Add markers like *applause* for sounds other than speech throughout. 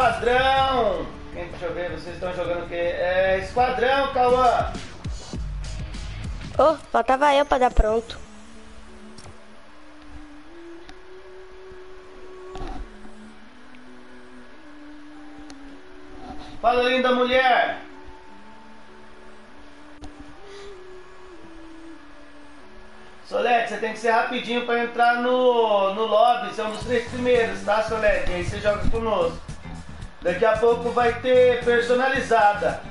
Esquadrão! Quem, deixa eu ver, vocês estão jogando o quê? É Esquadrão, Cauã! Oh, faltava eu pra dar pronto. Fala, linda mulher! Solete, você tem que ser rapidinho para entrar no, no lobby. São os três primeiros, tá, Solete? Aí você joga conosco. Daqui a pouco vai ter personalizada.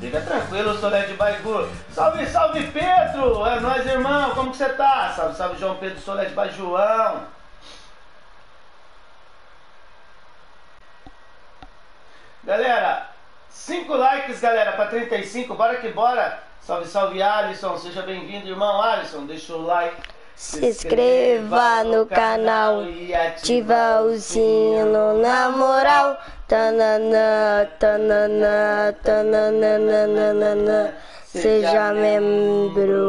Fica tranquilo, Solete Baigu. Salve, salve, Pedro! É nóis, irmão. Como que você tá? Salve, salve, João Pedro Solete Bai João. Galera, 5 likes, galera, para 35. Bora que bora. Salve, salve, Alisson. Seja bem-vindo, irmão Alisson. Deixa o like. Se inscreva no canal e ativa o sino na moral. Tanana, tanana, tanana, seja membro.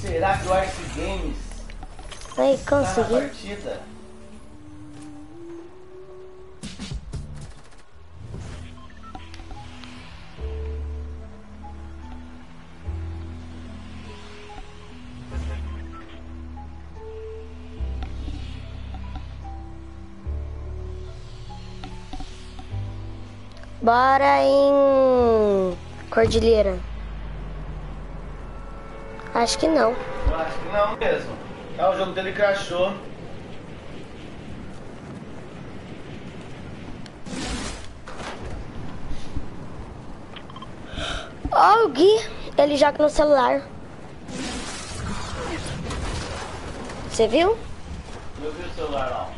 Será que o Arce Games Aí, consegui. Bora em Cordilheira. Acho que não. Eu acho que não mesmo. Ah, o jogo dele crashou. Ó, oh, o Gui, ele joga no celular. Você viu? Eu vi o celular lá.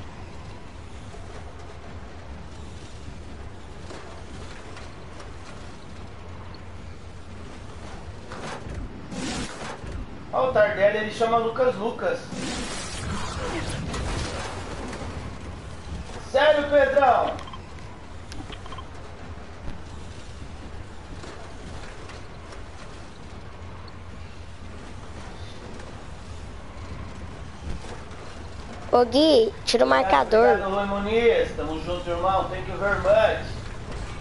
Olha o Tardelli, ele chama Lucas Lucas. Sério, Pedrão? Ô Gui, tira o marcador. Obrigado, Rui Muniz. Tamo junto, irmão. Thank you very much.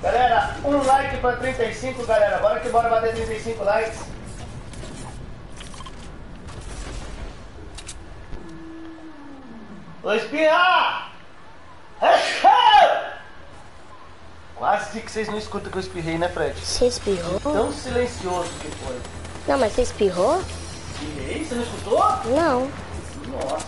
Galera, um like pra 35, galera. Bora que bora bater 35 likes. Vou espirrar! Quase que vocês não escutam que eu espirrei, né, Fred? Você espirrou? Tão silencioso que foi. Não, mas você espirrou? Espirrei? Você não escutou? Não. Nossa.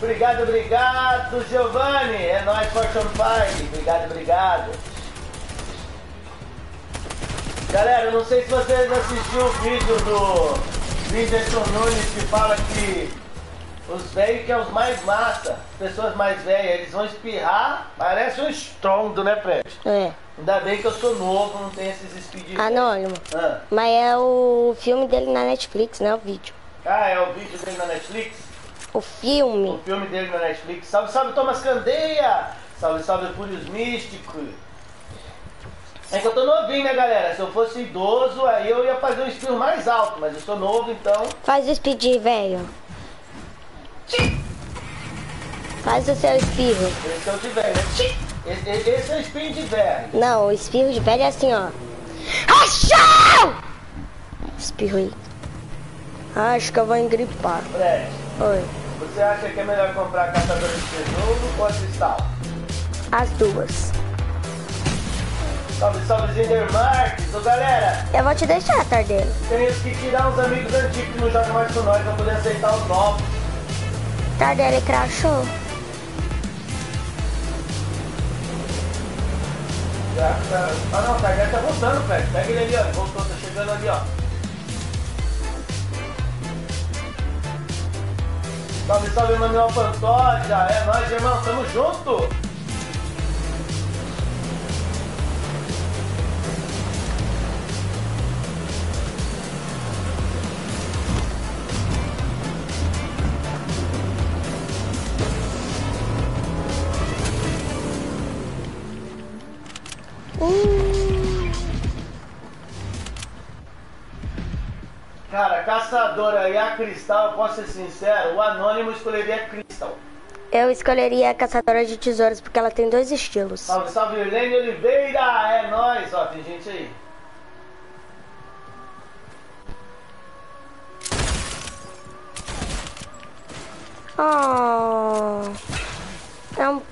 Obrigado, obrigado, Giovanni. É nóis, Fortune Five. Obrigado, obrigado. Galera, não sei se vocês assistiram o vídeo do Whindersson Nunes que fala que os velhos que é os mais massa, pessoas mais velhas, eles vão espirrar, parece um estrondo, né, Fred? É. Ainda bem que eu sou novo, não tenho esses speed. Anônimo. Ah. Mas é o filme dele na Netflix, né? O vídeo. Ah, é o vídeo dele na Netflix? O filme. O filme dele na Netflix. Salve, salve, Thomas Candeia! Salve, salve, Fúrios Místicos! É que eu tô novinho, né, galera? Se eu fosse idoso, aí eu ia fazer um espirro mais alto, mas eu sou novo, então. Faz o speed, velho. Faz o seu espirro. Esse é o de velho, né? Esse, esse é o espirro de velho. Não, o espirro de velho é assim, ó. Achou! Espirro aí. Acho que eu vou engripar. Fred. Oi. Você acha que é melhor comprar caçador de tesouro ou a cristal? As duas. Salve, salve, Zinder Marques. Ô, galera. Eu vou te deixar, Tardelho. Temos que tirar os amigos antigos que não jogam mais com nós pra poder aceitar os novos. Tardelho crachou. Já tá... Ah, não, Tardelho tá voltando, velho. Pega ele ali, ó. Voltou, tá chegando ali, ó. Salve, salve, Manuel Pantoja. É nóis, irmão. Tamo junto. E a Cristal, posso ser sincero, o Anônimo escolheria a Cristal. Eu escolheria a caçadora de tesouros porque ela tem dois estilos. Salve, salve, Irlene Oliveira! É nóis! Ó, tem gente aí. Oh. É um...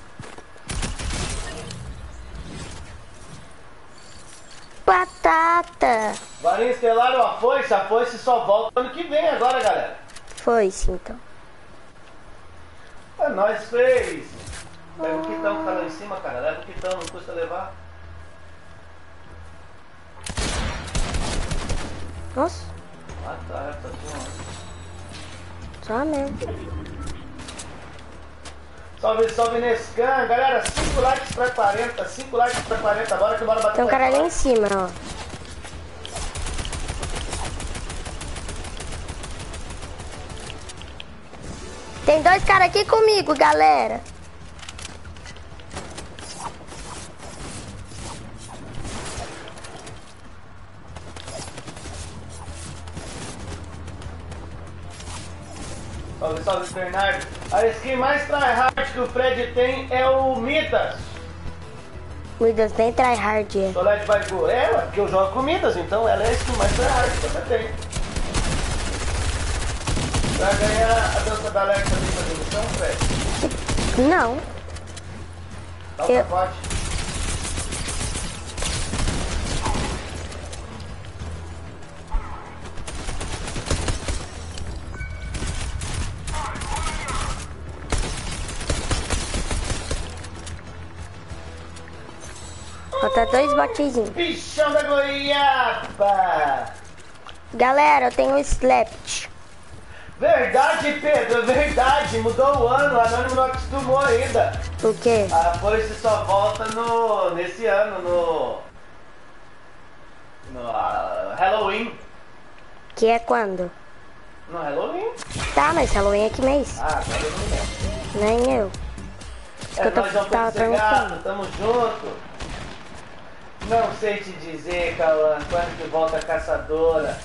Batata. Varinha Estelar ou a foice? A foice só volta ano que vem agora, galera. Foi sim, então. É nóis, fez. Pega o quitão que tá lá em cima, cara. Leva o quitão, não custa levar. Nossa, Ah, tá, tá bom. só mesmo. Salve, salve Nescan. Galera, 5 likes pra 40, 5 likes pra 40. Bora que bora bater Tem um cara ali em 40. cima, ó. Tem dois caras aqui comigo, galera. Salve, salve Bernardo. A skin mais tryhard que o Fred tem é o Midas. Midas nem tryhard é. Solete Baigu. É, porque eu jogo com Midas, então ela é a skin mais tryhard que eu tenho. Pra ganhar a dança da Alexa tem fazer missão, Fred? Não. Dá o Eu- pacote. Falta dois botezinhos. Bichão da goiaba! Galera, eu tenho o Slept. Verdade, Pedro, verdade. Mudou o ano, o Anônimo não acostumou ainda. O quê? A foice só volta no, nesse ano, no, no ah, Halloween. Que é quando? No Halloween? Tá, mas Halloween é que mês? Ah, eu não lembro. Nem eu. É, eu tô- nós vamos tava perguntando. tamo junto. Não sei te dizer, Cauã, quando que volta a caçadora.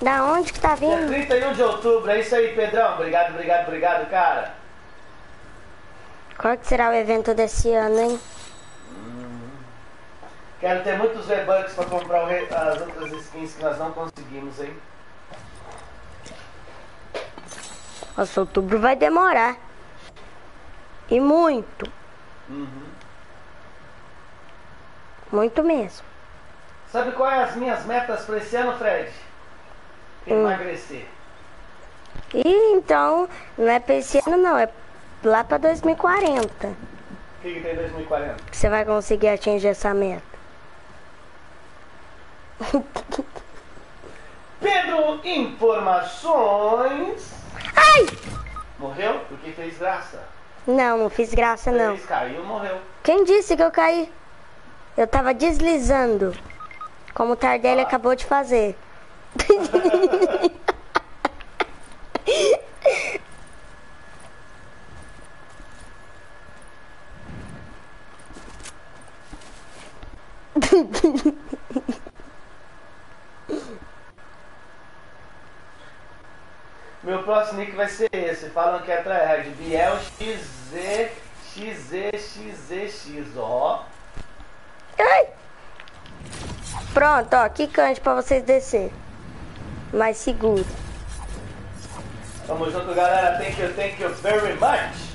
Da onde que tá Dia vindo? 31 de outubro, é isso aí, Pedrão. Obrigado, obrigado, obrigado, cara. Qual que será o evento desse ano, hein? Quero ter muitos V-Bucks pra comprar as outras skins que nós não conseguimos, hein? Nossa, outubro vai demorar. E muito. Uhum. Muito mesmo. Sabe qual é as minhas metas pra esse ano, Fred? Emagrecer. E então, não é pra esse ano não, é lá pra 2040 O que, que tem em 2040? que você vai conseguir atingir essa meta. *laughs* Pedro, informações. Ai! Morreu? Porque fez graça. Não, não fiz graça não. Fez, caiu, morreu. Quem disse que eu caí? Eu tava deslizando. Como o Tardelli acabou de fazer. *laughs* Meu próximo nick vai ser esse. Falam que é tryhard. Biel XZ XZ XZX. Ó. Ai! Pronto, ó, quicante pra vocês descer. Mais seguro. Tamo junto, galera. Thank you, thank you very much.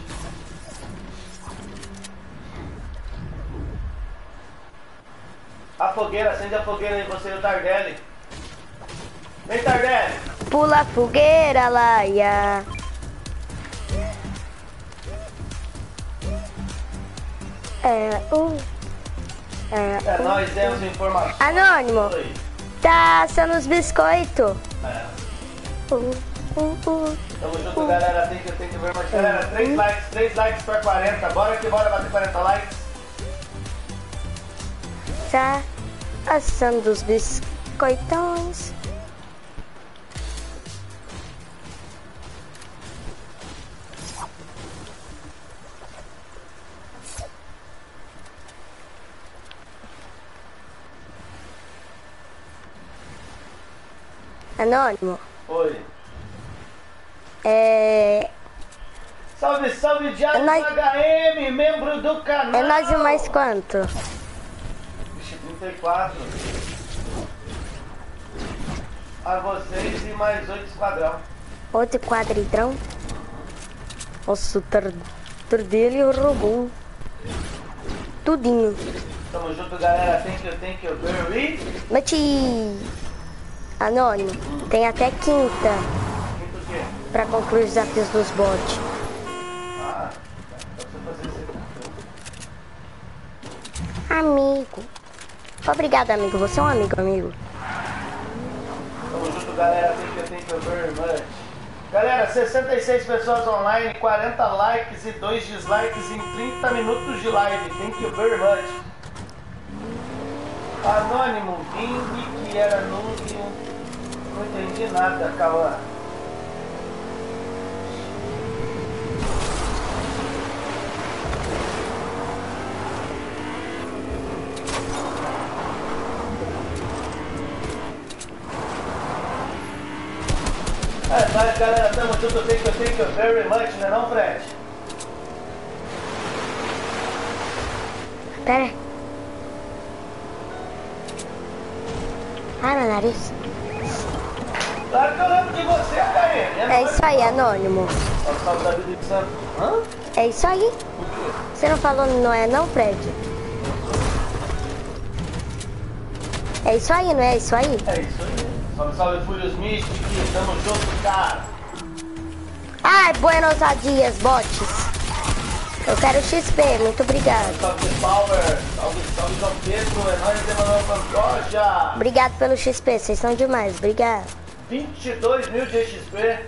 A fogueira, acende a fogueira aí, você e o Tardelli. Vem, Tardelli. Pula a fogueira, Laia. É, um. É, É, um. nós temos informações. Anônimo, Oi. Tá assando os biscoitos. É. Uh, uh, uh. Tamo junto, galera. Thank you, thank you very much. Galera, 3 likes, 3 likes pra 40. Bora que bora bater 40 likes. Tá assando os biscoitões. Anônimo. Oi. É. Salve, salve, Diário É nóis- HM, membro do canal. É nós e mais quanto? Vixe, 34. A vocês e mais 8 esquadrão. Outro quadridrão. Nossa, o tar, tar dele roubou. Tudinho. Tamo junto, galera. Thank you, thank you, very. Mete. Anônimo. Tem até quinta pra concluir os desafios dos bots. Amigo. Obrigado, amigo. Você é um amigo, amigo. Tamo junto, galera. Thank you very much. Galera, 66 pessoas online, 40 likes e 2 dislikes em 30 minutos de live. Thank you very much. Anônimo, Bing, que era noob. Não entendi nada, Cauã. É, mas galera, tamo junto, thank you, thank you very much, né não, Fred? Pera Ai, meu nariz. Claro que eu lembro de você, HM. É isso aí, Anônimo. É isso aí. Você não falou não é não, Fred? É isso aí, não é isso aí? É isso aí. Salve, salve, Fúrios. Tamo junto, cara. Ai, buenos dias, bots. Eu quero XP, muito obrigado. Salve, Power. Obrigado pelo XP, vocês são demais, obrigado. 22 mil de XP.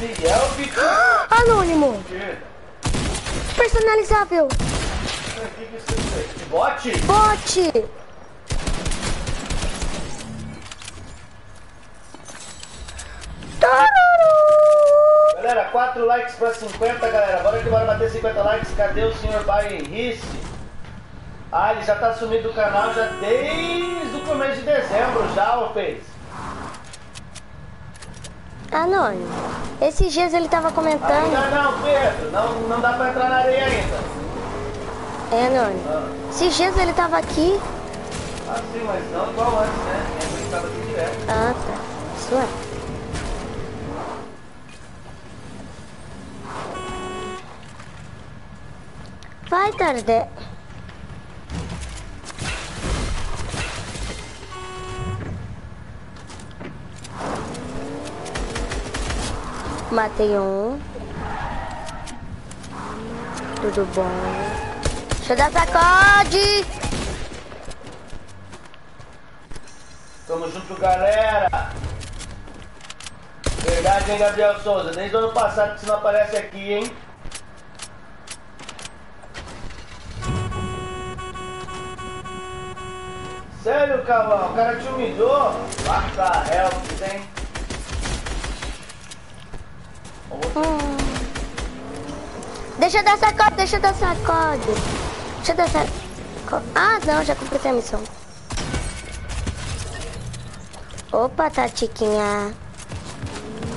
Miguel. *gasps* Anônimo, personalizável, que? Bote? bot. Galera, 4 likes pra 50, galera. Bora que bora bater 50 likes. Cadê o senhor Bairrice? Ah, ele já tá sumido do canal já desde o começo de dezembro já, ô fez. Anônimo, esses dias ele tava comentando. Ainda não, Pedro. Não, não dá pra entrar na areia ainda. É, Anônimo. Ah, Esses dias ele tava aqui. ah, sim, mas não igual antes, né? Ele tava aqui direto. Ah, tá. Isso é. Vai, Tardé. Matei um. Tudo bom. Deixa eu dar sacode. Tamo junto, galera. Verdade, hein, Gabriel Souza? Desde o ano passado que você não aparece aqui, hein? Sério, Cavão? O cara te humilhou? Basta help, hein? Hum. Deixa eu dar sacode, deixa eu dar sacode. Deixa eu dar sacode. Ah, não, já completei a missão. Opa, Tatiquinha.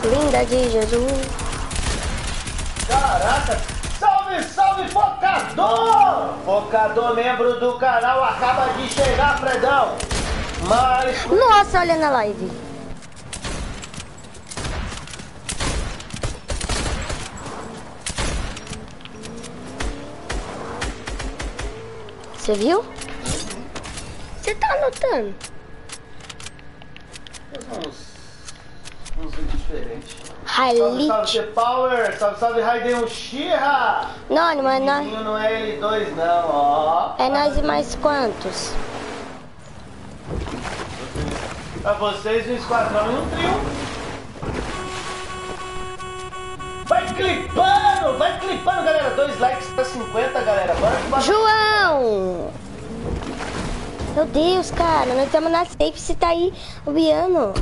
Linda de Jesus. Caraca! Salve, salve, focador! Focador, membro do canal, acaba de chegar, Fredão. Mas Nossa, olha na live. Você viu? Você tá anotando? vídeos diferentes. Salve, salve, Power! Salve, salve, Raiden Uchiha! Não, mas nós, não é L2 não, ó. é nós e mais quantos? Pra vocês um esquadrão e um trio. Vai clipando, vai clipando, galera. Dois likes pra 50, galera. Bora bora. João! Meu Deus, cara, nós estamos na safe, você tá aí, o Biano.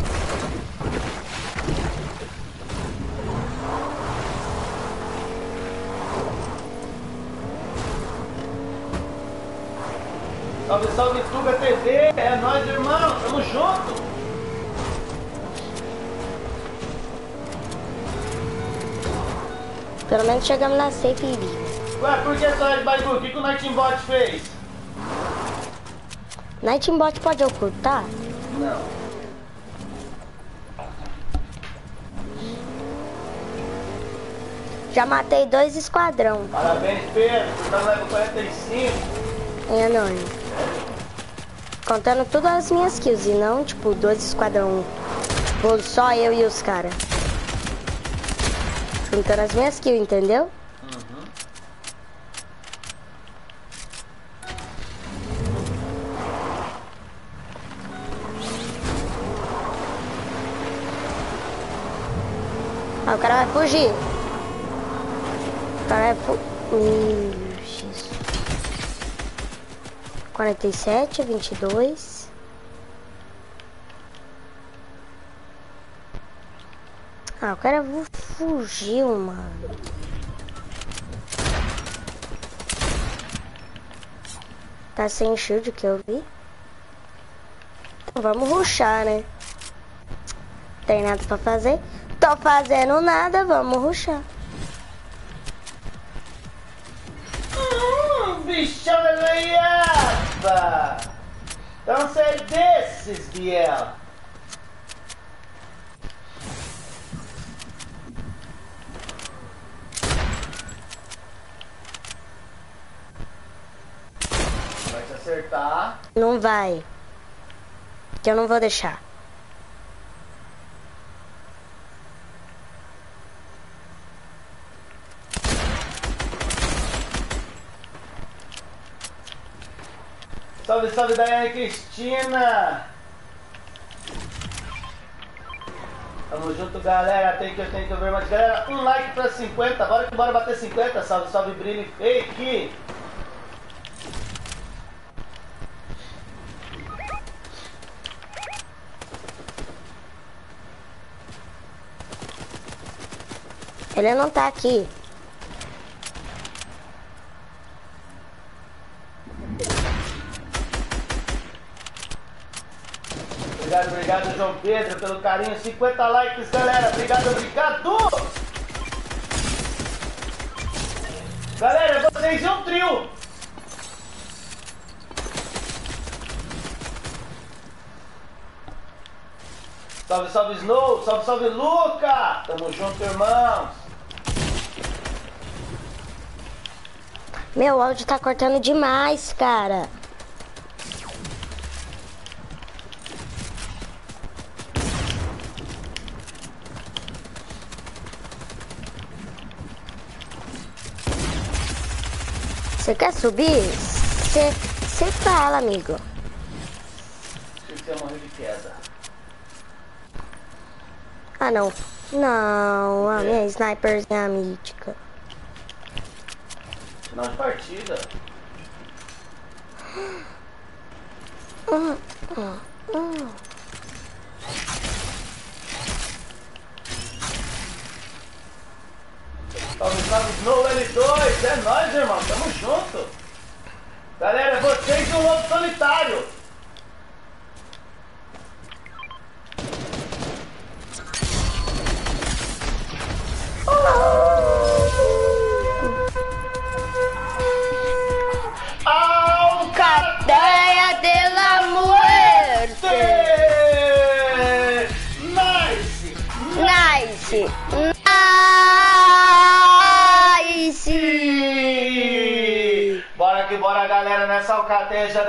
Salve, salve, Tuga TV. É nóis, irmão. Tamo junto. Pelo menos chegamos na safe e Ué, por que só de Baidu? O que, que o Nightbot fez? Nightbot pode ocultar? Não. Já matei dois esquadrão. Parabéns, Pedro. Você tá no level 45. É anônimo. Contando todas as minhas kills e não, tipo, dois esquadrão. Tipo, só eu e os caras. Contando as minhas kills, entendeu? Ah, o cara vai fugir. O cara vai fugir. Jesus. 47, 22. Ah, o cara fugiu, mano. Tá sem shield que eu vi. Então vamos ruxar, né? Tem nada pra fazer tô fazendo nada, vamos ruxar. Hum, bichão goiaba! Então você é desses, Biel. Vai te acertar. Não vai. Que eu não vou deixar. Salve, salve, Daiane Cristina! Tamo junto, galera. Tem que eu que ver mais. Galera, um like pra 50. Bora que bora bater 50. Salve, salve, brilho fake. Ele não tá aqui. Obrigado, obrigado, João Pedro, pelo carinho. 50 likes, galera. Obrigado, obrigado. Galera, vocês um trio. Salve, salve, Snow. Salve, salve, Luca. Tamo junto, irmãos. Meu áudio tá cortando demais, cara. Você quer subir? Você fala, amigo. Você morrer de queda. Ah, não. Não, a minha sniperzinha mítica. Final de partida. Hum. Salve, salve, Snow L2. É nóis, irmão. Junto. Galera, vocês e o Lobo Solitário.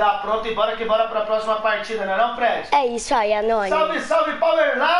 Dá pronto e bora que bora pra próxima partida, né não, Fred? É isso aí, Anônimo. Salve, salve, Power Line!